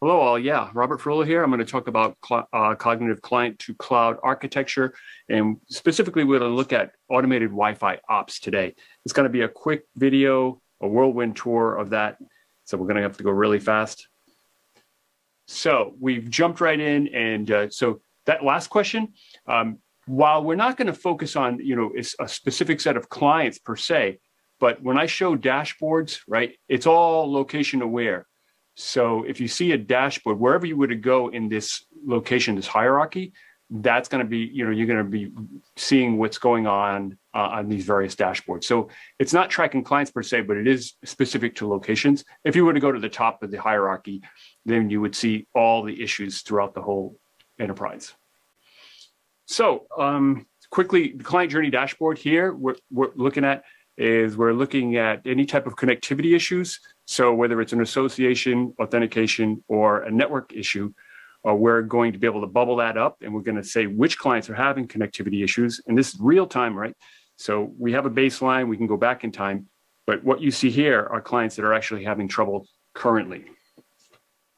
Hello, all. Yeah, Robert Ferruolo here. I'm going to talk about cl- uh, cognitive client to cloud architecture, and specifically, we're going to look at automated Wi-Fi ops today. It's going to be a quick video, a whirlwind tour of that. So we're going to have to go really fast. So we've jumped right in, and uh, so that last question. Um, while we're not going to focus on you know a specific set of clients per se, but when I show dashboards, right, it's all location aware. So if you see a dashboard, wherever you were to go in this location, this hierarchy, that's going to be, you know, you're going to be seeing what's going on uh, on these various dashboards. So it's not tracking clients per se, but it is specific to locations. If you were to go to the top of the hierarchy, then you would see all the issues throughout the whole enterprise. So um, quickly, the client journey dashboard here, we're, we're looking at is we're looking at any type of connectivity issues. So whether it's an association, authentication, or a network issue, uh, we're going to be able to bubble that up and we're going to say which clients are having connectivity issues. And this is real time, right? So we have a baseline, we can go back in time. But what you see here are clients that are actually having trouble currently.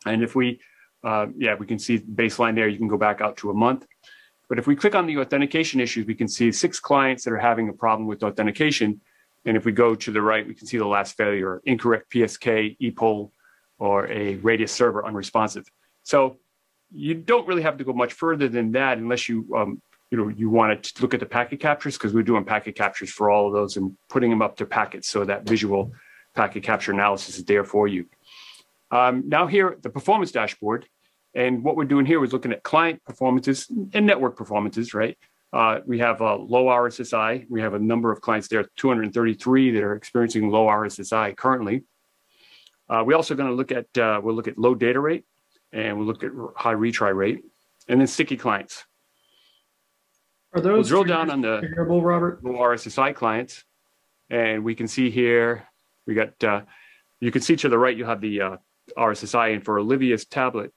And if we, uh, yeah, we can see baseline there. You can go back out to a month. But if we click on the authentication issues, we can see six clients that are having a problem with authentication and if we go to the right, we can see the last failure, incorrect PSK, EAPOL, or a radius server unresponsive. So you don't really have to go much further than that unless you, um, you know, you want to look at the packet captures because we're doing packet captures for all of those and putting them up to packets so that visual packet capture analysis is there for you. Um, now here, the performance dashboard. And what we're doing here is looking at client performances and network performances, right? Uh, we have a low RSSI. We have a number of clients there, 233 that are experiencing low RSSI currently. Uh, we're also going to look at uh, we'll look at low data rate, and we'll look at high retry rate, and then sticky clients. Are those we'll drill down on the Robert? low RSSI clients, and we can see here we got. Uh, you can see to the right you have the uh, RSSI, and for Olivia's tablet,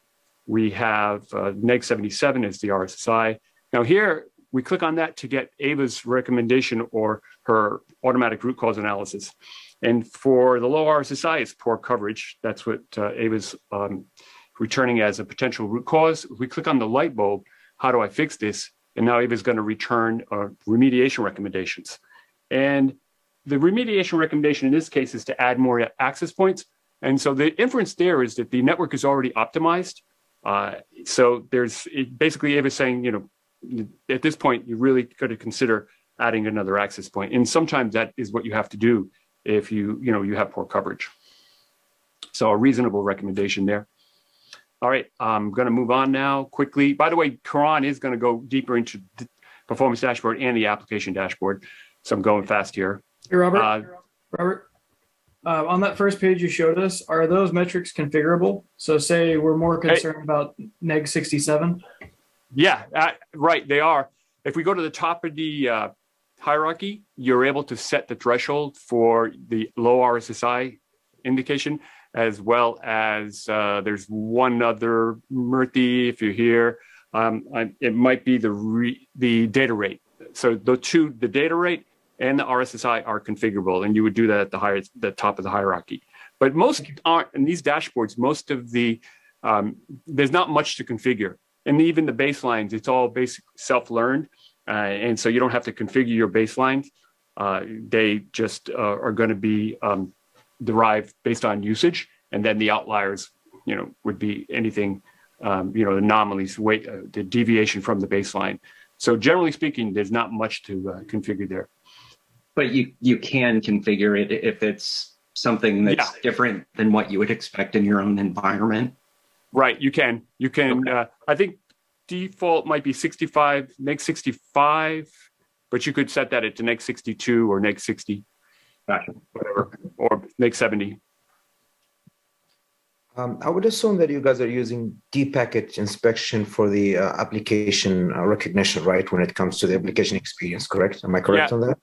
we have uh, neg 77 is the RSSI. Now here we click on that to get Ava's recommendation or her automatic root cause analysis. And for the low RSSI, it's poor coverage. That's what uh, Ava's um, returning as a potential root cause. If we click on the light bulb, how do I fix this? And now Ava's going to return uh, remediation recommendations. And the remediation recommendation in this case is to add more access points. And so the inference there is that the network is already optimized. Uh, so there's basically Ava's saying, you know, at this point, you really got to consider adding another access point. And sometimes that is what you have to do if you, you know, you have poor coverage. So a reasonable recommendation there. All right, I'm going to move on now quickly. By the way, Karan is going to go deeper into the performance dashboard and the application dashboard. So I'm going fast here. Hey, Robert. Uh, Robert, uh, on that first page you showed us, are those metrics configurable? So say we're more concerned hey, about neg 67. Yeah, uh, right. They are. If we go to the top of the uh, hierarchy, you're able to set the threshold for the low RSSI indication, as well as uh, there's one other Murthy, if you're here. Um, I, it might be the re, the data rate. So the two, the data rate and the RSSI are configurable, and you would do that at the higher, the top of the hierarchy. But most aren't in these dashboards. Most of the um, there's not much to configure and even the baselines, it's all basic self-learned. Uh, and so you don't have to configure your baselines. Uh, they just uh, are going to be um, derived based on usage. And then the outliers, you know, would be anything, um, you know, anomalies, weight, uh, the deviation from the baseline. So generally speaking, there's not much to uh, configure there. But you, you can configure it if it's something that's yeah. different than what you would expect in your own environment. Right, you can. You can. Okay. Uh, I think default might be 65, neg 65, but you could set that it to neg 62 or neg 60, gotcha. whatever, or neg 70. Um, I would assume that you guys are using deep packet inspection for the uh, application uh, recognition, right? When it comes to the application experience, correct? Am I correct yeah. on that?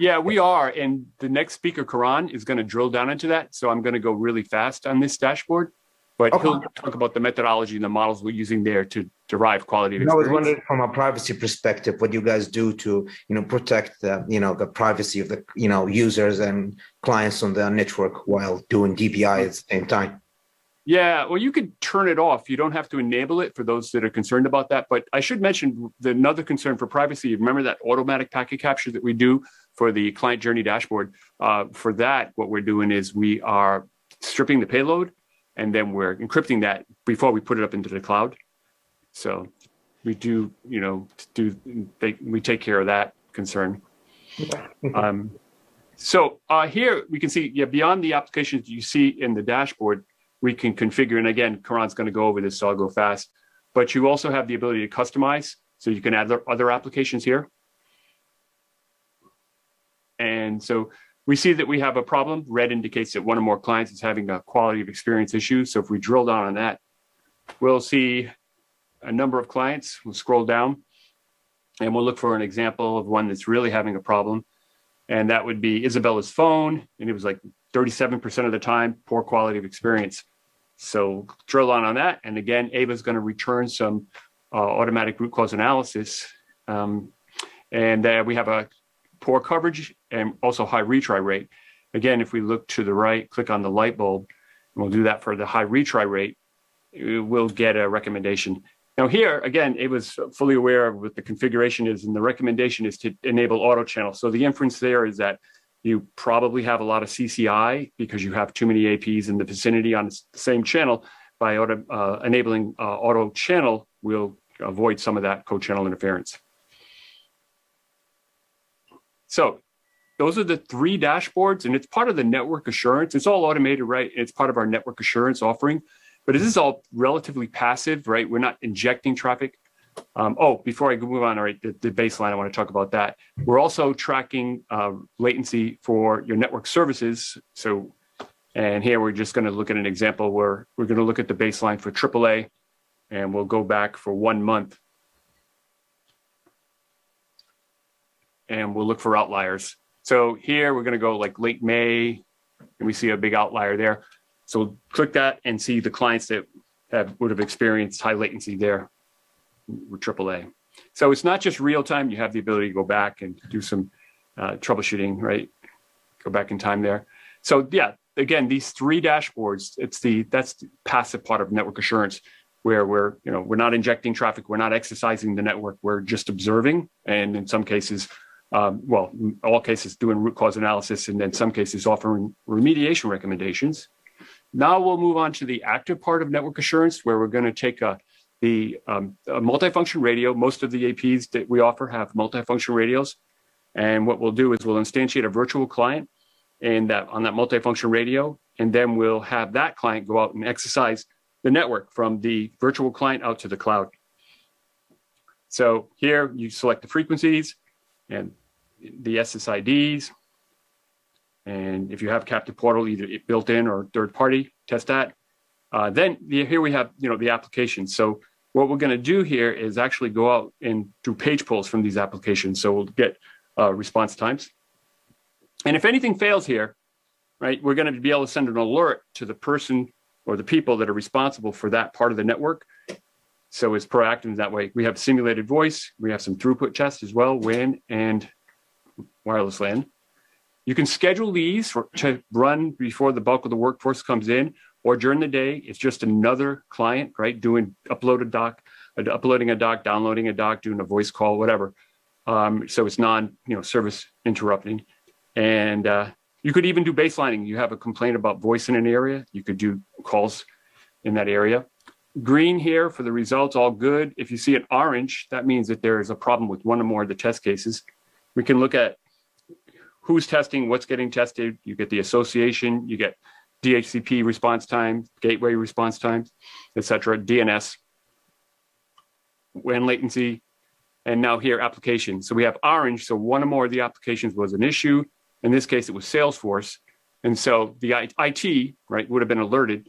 Yeah, we are. And the next speaker, Karan, is going to drill down into that. So I'm going to go really fast on this dashboard but okay. he'll talk about the methodology and the models we're using there to derive quality of experience. I was wondering from a privacy perspective, what you guys do to, you know, protect the, you know, the privacy of the, you know, users and clients on the network while doing DPI at the same time. Yeah, well, you could turn it off. You don't have to enable it for those that are concerned about that. But I should mention the, another concern for privacy. Remember that automatic packet capture that we do for the client journey dashboard? Uh, for that, what we're doing is we are stripping the payload and then we're encrypting that before we put it up into the cloud. So we do, you know, do they, we take care of that concern. um, so uh, here we can see, yeah, beyond the applications you see in the dashboard, we can configure, and again, Karan's going to go over this, so I'll go fast. But you also have the ability to customize, so you can add other applications here. And so we see that we have a problem. Red indicates that one or more clients is having a quality of experience issue. So if we drill down on that, we'll see a number of clients. We'll scroll down and we'll look for an example of one that's really having a problem. And that would be Isabella's phone. And it was like 37% of the time, poor quality of experience. So drill on on that. And again, Ava's going to return some uh, automatic root cause analysis. Um, and uh, we have a poor coverage and also high retry rate. Again, if we look to the right, click on the light bulb, and we'll do that for the high retry rate, we'll get a recommendation. Now here, again, it was fully aware of what the configuration is, and the recommendation is to enable auto channel. So the inference there is that you probably have a lot of CCI because you have too many APs in the vicinity on the same channel. By auto, uh, enabling uh, auto channel, we'll avoid some of that co-channel interference. So those are the three dashboards, and it's part of the network assurance. It's all automated, right? It's part of our network assurance offering, but this is all relatively passive, right? We're not injecting traffic. Um, oh, before I move on, all right, the, the, baseline, I want to talk about that. We're also tracking uh, latency for your network services. So, and here we're just going to look at an example where we're going to look at the baseline for AAA, and we'll go back for one month. And we'll look for outliers. So here we're going to go like late May, and we see a big outlier there. So click that and see the clients that have, would have experienced high latency there with AAA. So it's not just real time. You have the ability to go back and do some uh, troubleshooting, right? Go back in time there. So yeah, again, these three dashboards, it's the that's the passive part of network assurance where we're, you know, we're not injecting traffic, we're not exercising the network, we're just observing. And in some cases, um, well, all cases doing root cause analysis, and in some cases offering remediation recommendations. Now we'll move on to the active part of network assurance, where we're going to take a, the um, a multifunction radio. Most of the APs that we offer have multifunction radios, and what we'll do is we'll instantiate a virtual client, and that on that multifunction radio, and then we'll have that client go out and exercise the network from the virtual client out to the cloud. So here you select the frequencies and the SSIDs. And if you have Captive Portal, either built in or third party, test that. Uh, then the, here we have you know the application. So what we're going to do here is actually go out and do page pulls from these applications. So we'll get uh, response times. And if anything fails here, right, we're going to be able to send an alert to the person or the people that are responsible for that part of the network. So it's proactive in that way. We have simulated voice. We have some throughput tests as well, WAN and wireless LAN. You can schedule these for, to run before the bulk of the workforce comes in, or during the day. It's just another client, right? Doing upload a doc, uh, uploading a doc, downloading a doc, doing a voice call, whatever. Um, so it's non, you know, service interrupting. And uh, you could even do baselining. You have a complaint about voice in an area, you could do calls in that area. Green here for the results, all good. If you see an orange, that means that there is a problem with one or more of the test cases. We can look at who's testing, what's getting tested. You get the association, you get DHCP response time, gateway response times, etc. DNS, WAN latency, and now here application. So we have orange. So one or more of the applications was an issue. In this case, it was Salesforce. And so the IT, right, would have been alerted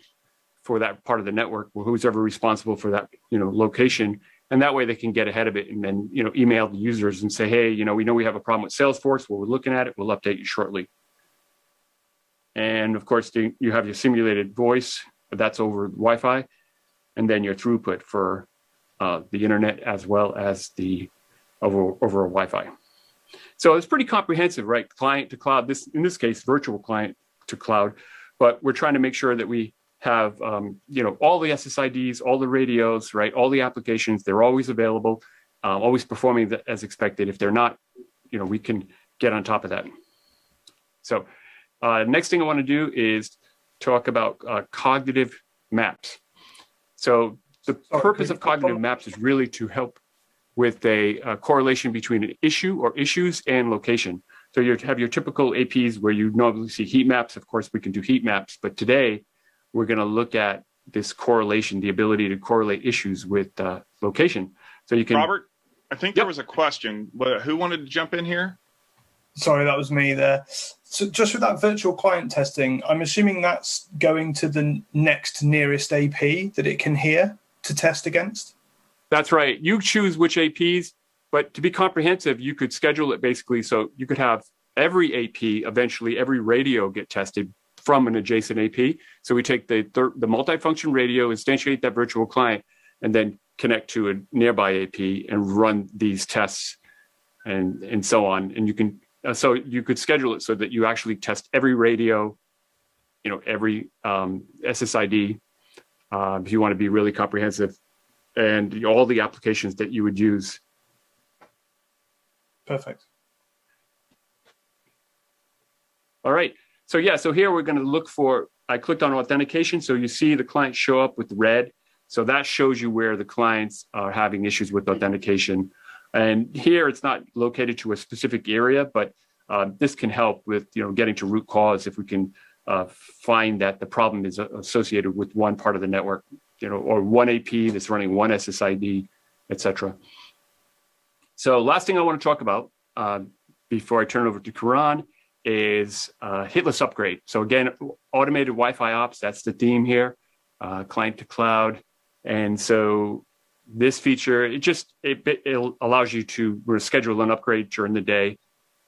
for that part of the network, well, who's ever responsible for that, you know, location and that way they can get ahead of it and then you know email the users and say hey you know we know we have a problem with salesforce. Well, we're looking at it. We'll update you shortly. And of course you have your simulated voice that's over wi-fi and then your throughput for uh, the internet as well as the over over wi-fi. So it's pretty comprehensive right? Client to cloud this in this case virtual client to cloud but we're trying to make sure that we have um, you know all the SSIDs, all the radios, right? All the applications. They're always available, uh, always performing as expected. If they're not, you know, we can get on top of that. So, uh, next thing I want to do is talk about uh, cognitive maps. So the Sorry, purpose of cognitive maps is really to help with a, a, correlation between an issue or issues and location. So you have your typical APs where you normally see heat maps. Of course, we can do heat maps, but today we're going to look at this correlation, the ability to correlate issues with uh, location. So you can. Robert, I think yep. there was a question. But who wanted to jump in here? Sorry, that was me there. So just with that virtual client testing, I'm assuming that's going to the next nearest AP that it can hear to test against? That's right. You choose which APs, but to be comprehensive, you could schedule it basically so you could have every AP, eventually every radio get tested from an adjacent AP. So we take the, the multifunction radio, instantiate that virtual client, and then connect to a nearby AP and run these tests and, and so on. And you can uh, so you could schedule it so that you actually test every radio, you know, every um, SSID, uh, if you want to be really comprehensive, and all the applications that you would use. Perfect. All right. So yeah, so here we're going to look for, I clicked on authentication. So you see the client show up with red. So that shows you where the clients are having issues with authentication. And here it's not located to a specific area, but uh, this can help with you know getting to root cause if we can uh, find that the problem is associated with one part of the network, you know, or one AP that's running one SSID, etc. So last thing I want to talk about uh, before I turn over to Karan is uh, hitless upgrade. So again, automated Wi-Fi ops, that's the theme here, uh, client to cloud. And so this feature it just it, it allows you to schedule an upgrade during the day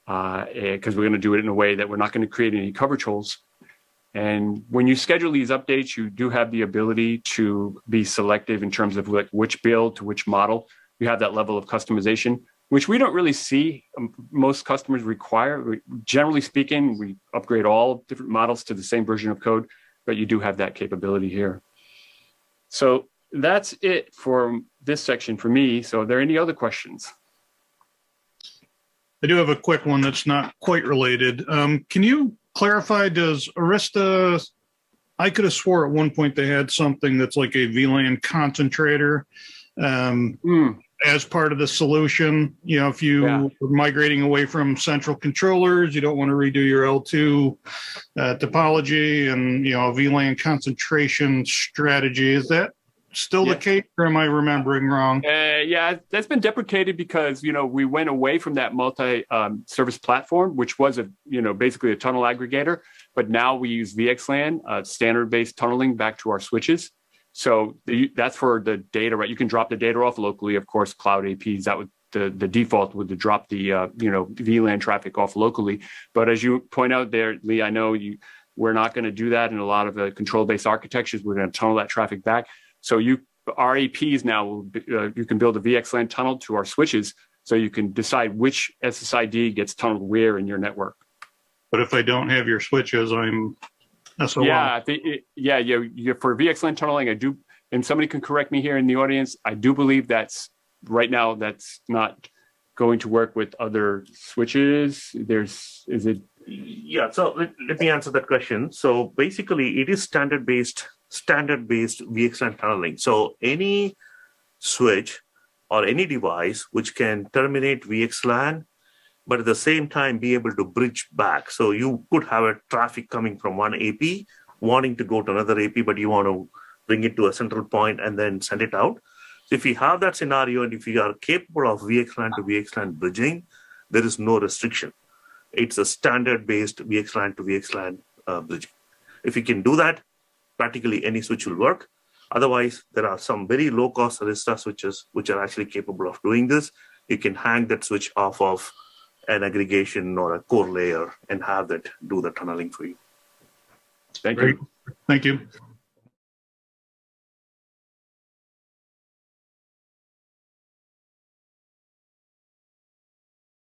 because uh, we're going to do it in a way that we're not going to create any coverage holes and when you schedule these updates you do have the ability to be selective in terms of like which build to which model you have that level of customization which we don't really see um, most customers require generally speaking we upgrade all different models to the same version of code but you do have that capability here so that's it for this section for me. So are there any other questions? I do have a quick one that's not quite related. Um, can you clarify, does Arista, I could have swore at one point they had something that's like a VLAN concentrator um, mm. As part of the solution. You know, if you yeah. are migrating away from central controllers, you don't want to redo your L2 uh, topology and, you know, VLAN concentration strategy. Is that still yeah. the case, or am I remembering wrong? Uh, yeah, that's been deprecated because you know we went away from that multi-service um, platform, which was a you know basically a tunnel aggregator, but now we use VXLAN, uh, standard-based tunneling back to our switches. So the, that's for the data, right? You can drop the data off locally, of course. Cloud APs that would the, the default would to drop the uh, you know VLAN traffic off locally. But as you point out there, Lee, I know you we're not going to do that in a lot of the control-based architectures. We're going to tunnel that traffic back. So you our APs now be, uh, you can build a VXLAN tunnel to our switches, so you can decide which SSID gets tunneled where in your network. But if I don't have your switches, I'm Yeah, the, yeah, yeah. You, for VXLAN tunneling, I do, and somebody can correct me here in the audience. I do believe that's right now that's not going to work with other switches. There's is it? Yeah. So let, let me answer that question. So basically, it is standard based standard based VXLAN tunneling. So any switch or any device which can terminate VXLAN, but at the same time be able to bridge back. So you could have a traffic coming from one AP wanting to go to another AP, but you want to bring it to a central point and then send it out. So if you have that scenario and if you are capable of VXLAN to VXLAN bridging, there is no restriction. It's a standard based VXLAN to VXLAN uh, bridging. If you can do that, practically any switch will work. Otherwise, there are some very low cost Arista switches which are actually capable of doing this. You can hang that switch off of an aggregation or a core layer and have that do the tunneling for you. Thank Great. you. Thank you.